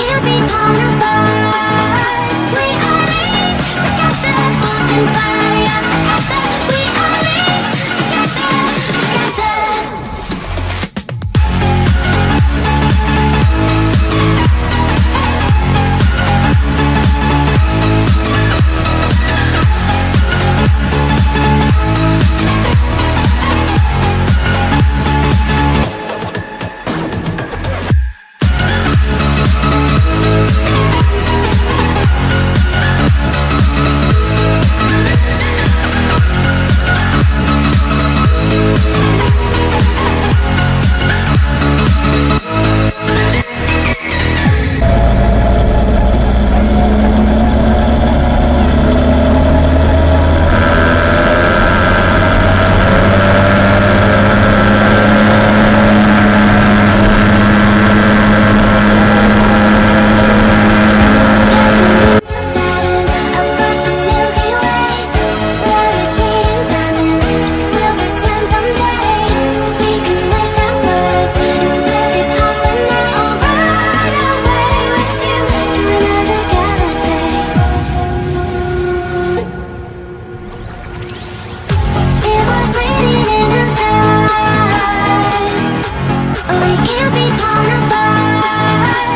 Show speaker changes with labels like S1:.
S1: We'll be torn apart We are made to get the fortune fire We can't be torn apart.